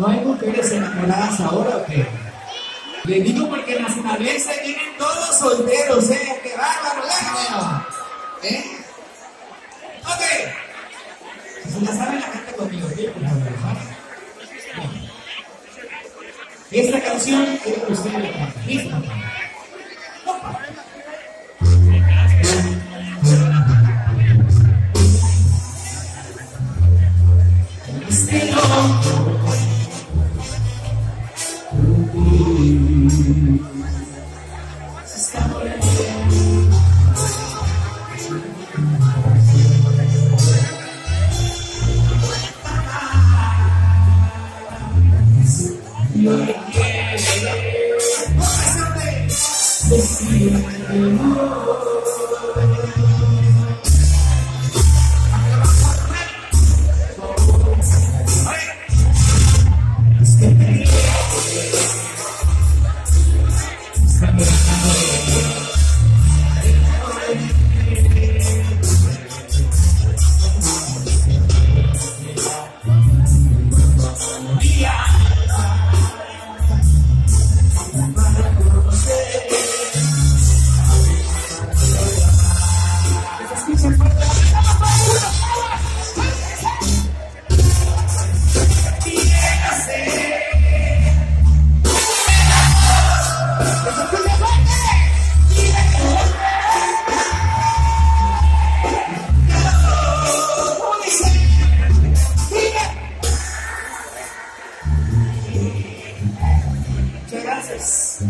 ¿No hay mujeres enamoradas ahora o qué? Le digo porque en la sinaloense vienen todos solteros, ¿eh? ¡Qué bárbaro! ¡Bueno! ¿Eh? Ok. Se la sabe la gente conmigo, ¿qué? Esta canción es que usted la canta. Thank you. Yes.